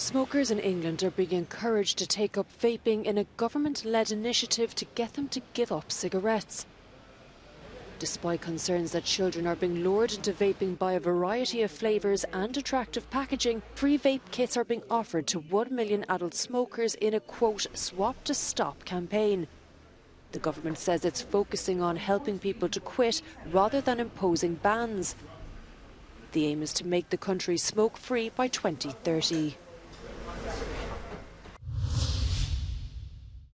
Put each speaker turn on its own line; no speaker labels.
Smokers in England are being encouraged to take up vaping in a government led initiative to get them to give up cigarettes. Despite concerns that children are being lured into vaping by a variety of flavours and attractive packaging, free vape kits are being offered to 1 million adult smokers in a quote, swap to stop campaign. The government says it's focusing on helping people to quit rather than imposing bans. The aim is to make the country smoke free by 2030.